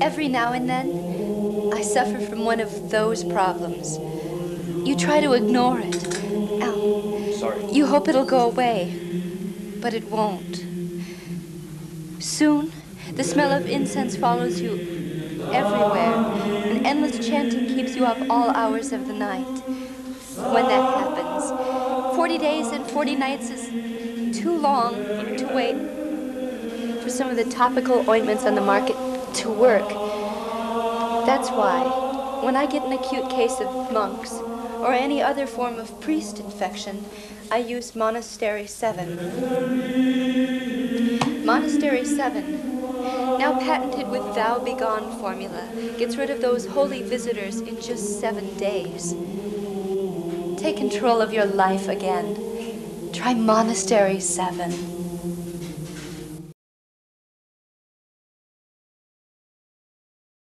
Every now and then, I suffer from one of those problems. You try to ignore it. Al, Sorry. you hope it'll go away, but it won't. Soon, the smell of incense follows you everywhere, and endless chanting keeps you up all hours of the night. When that happens, 40 days and 40 nights is too long to wait for some of the topical ointments on the market to work. That's why, when I get an acute case of monks or any other form of priest infection, I use Monastery 7. Monastery 7, now patented with Thou Begone formula, gets rid of those holy visitors in just seven days. Take control of your life again. Try Monastery 7.